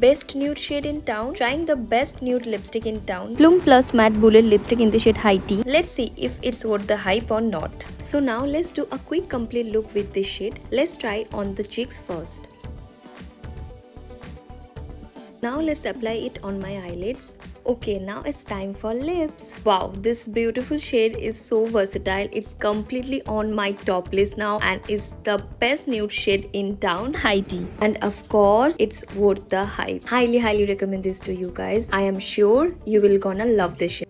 best nude shade in town, trying the best nude lipstick in town, Plume Plush Matte Bullet Lipstick in the shade High Tea. Let's see if it's worth the hype or not. So now let's do a quick complete look with this shade. Let's try on the cheeks first. Now let's apply it on my eyelids. Okay, now it's time for lips. Wow, this beautiful shade is so versatile. It's completely on my top list now and is the best nude shade in town, High Tea. And of course, it's worth the hype. Highly, highly recommend this to you guys. I am sure you will gonna love this shade.